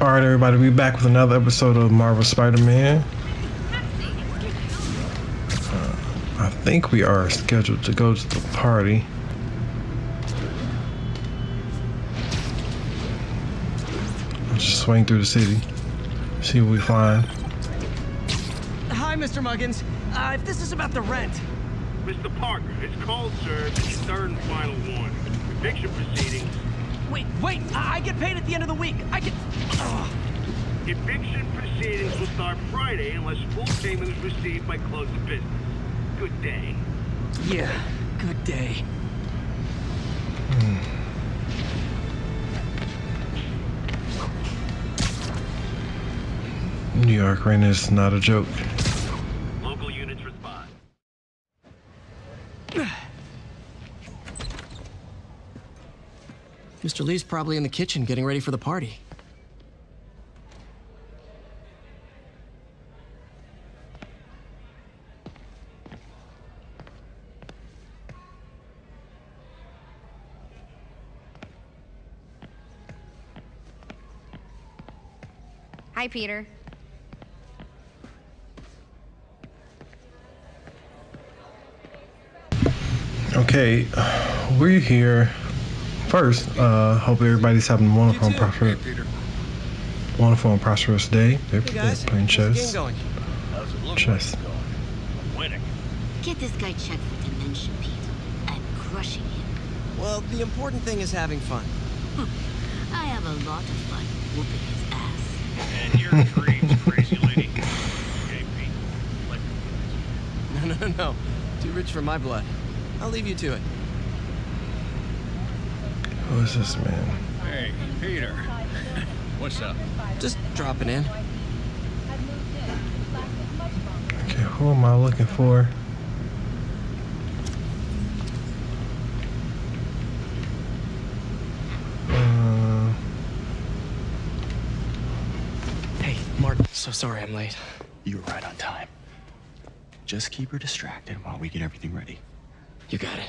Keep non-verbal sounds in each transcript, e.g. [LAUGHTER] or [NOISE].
All right, everybody, we back with another episode of Marvel Spider-Man. Uh, I think we are scheduled to go to the party. Let's just swing through the city, see what we find. Hi, Mr. Muggins. Uh, if this is about the rent. Mr. Parker, it's called, sir. The third and final warning. Eviction proceedings. Wait, wait. I, I get paid at the end of the week. I get. Ugh. Eviction proceedings will start Friday unless full payment is received by close of business. Good day. Yeah. Good day. Hmm. New York rent is not a joke. Mr. Li's probably in the kitchen getting ready for the party. Hi, Peter. Okay, we're here. First, uh, hope everybody's having a wonderful and prosperous, wonderful and prosperous day. They're, Hey they're playing how's the game chess. going? How's Chess. like going? Winning. Get this guy checked for dimension, Pete. I'm crushing him. Well, the important thing is having fun. [LAUGHS] I have a lot of fun whooping his ass. And your dreams, [LAUGHS] crazy lady. Okay, Pete. Let [LAUGHS] No, no, no. Too rich for my blood. I'll leave you to it. Who is this man? Hey, Peter. [LAUGHS] What's up? Just dropping in. Okay, who am I looking for? Uh, Hey, Martin. So sorry I'm late. You were right on time. Just keep her distracted while we get everything ready. You got it.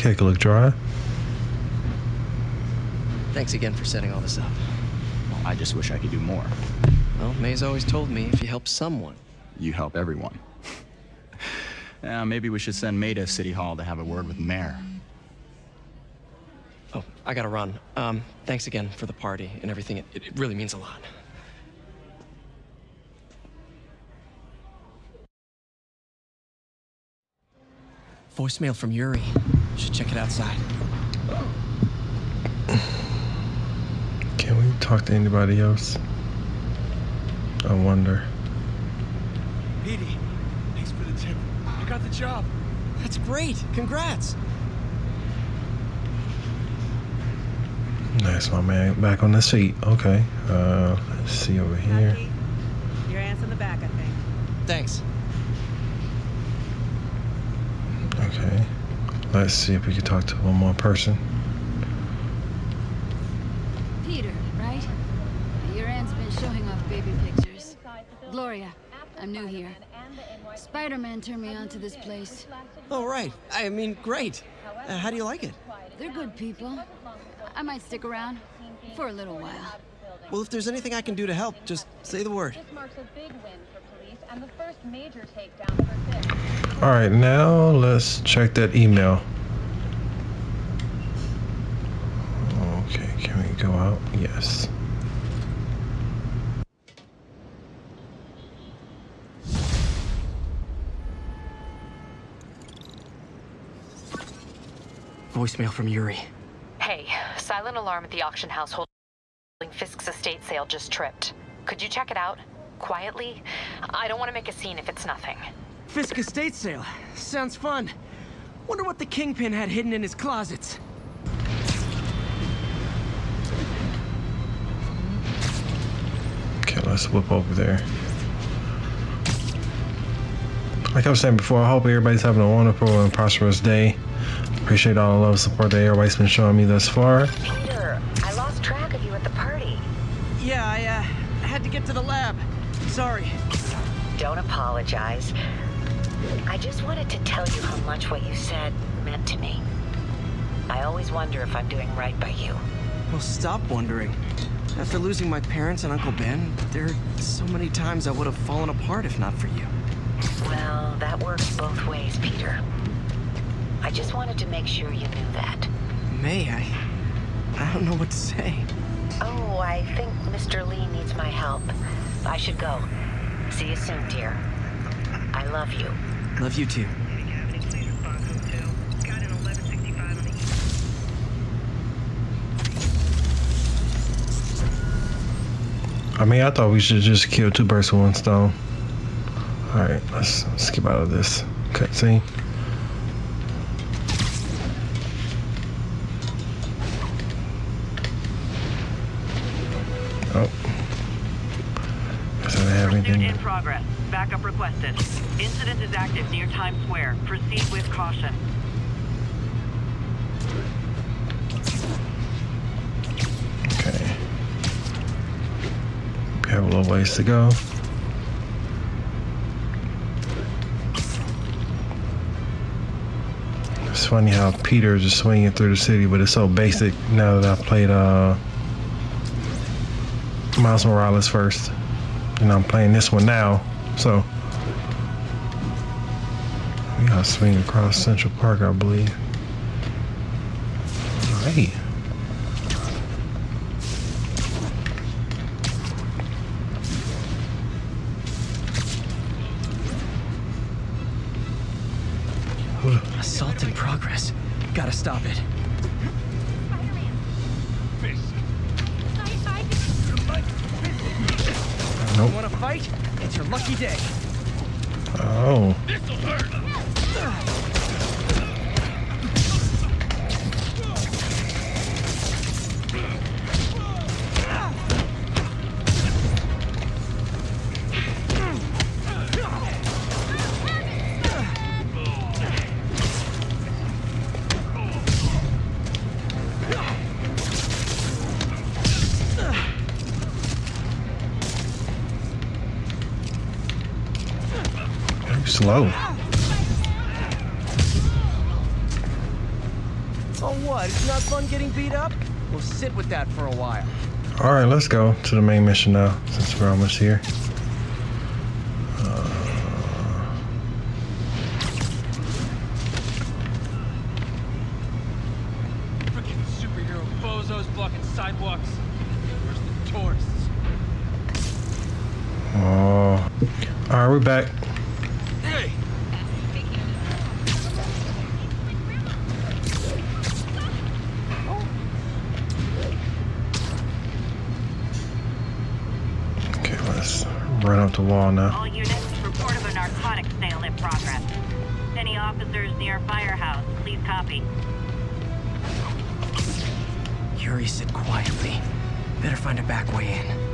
Cake look dry. Thanks again for setting all this up. Well, I just wish I could do more. Well, May's always told me if you help someone. You help everyone. [LAUGHS] yeah, maybe we should send May to City Hall to have a word with the mayor. Oh, I gotta run. Um, thanks again for the party and everything. It, it really means a lot. Voicemail from Yuri. Should check it outside. Can we talk to anybody else? I wonder. Petey, thanks for the tip. You got the job. That's great. Congrats. Nice, my man. Back on the seat. Okay. Uh, let's see over here. Lucky. Your aunt's in the back, I think. Thanks. Okay. Okay. Let's see if we can talk to one more person. Peter, right? Your aunt's been showing off baby pictures. Gloria, I'm new here. Spider-Man turned me on to this place. Oh, right. I mean, great. Uh, how do you like it? They're good people. I might stick around for a little while. Well, if there's anything I can do to help, just say the word. This marks a big win for police and the first major takedown for Fisk. All right, now let's check that email. Okay, can we go out? Yes. Voicemail from Yuri. Hey, silent alarm at the auction house holding Fisk's estate sale just tripped. Could you check it out? Quietly? I don't want to make a scene if it's nothing. Fisk estate sale. Sounds fun. Wonder what the Kingpin had hidden in his closets. Okay, let's whip over there. Like I was saying before, I hope everybody's having a wonderful and prosperous day. Appreciate all the love and support that everybody's been showing me thus far. Peter, I lost track of you at the party. Yeah, I, uh, had to get to the lab. Sorry. Don't apologize. I just wanted to tell you how much what you said meant to me. I always wonder if I'm doing right by you. Well, stop wondering. After losing my parents and Uncle Ben, there are so many times I would have fallen apart if not for you. Well, that works both ways, Peter. I just wanted to make sure you knew that. May I? I don't know what to say. Oh, I think Mr. Li needs my help. I should go. See you soon, dear. I love you. Love you too. I mean, I thought we should just kill two birds with one stone. All right, let's skip out of this cutscene. Progress. Backup requested. Incident is active near Times Square. Proceed with caution. Okay. We have a little ways to go. It's funny how Peter is just swinging through the city, but it's so basic now that I've played uh, Miles Morales first. And I'm playing this one now, so. We gotta swing across Central Park, I believe. Alrighty. Assault in progress. Gotta stop it. Lucky day. Oh. Too slow. Oh, what? It's not fun getting beat up? We'll sit with that for a while. All right, let's go to the main mission now, since we're almost here. Freaking superhero bozos blocking sidewalks. Where's the tourists? Oh. All right, we're back. Hey! Okay, let's run up the wall now. All units, report of a narcotics sale in progress. Any officers near Firehouse, please copy. Yuri, sit quietly. Better find a back way in.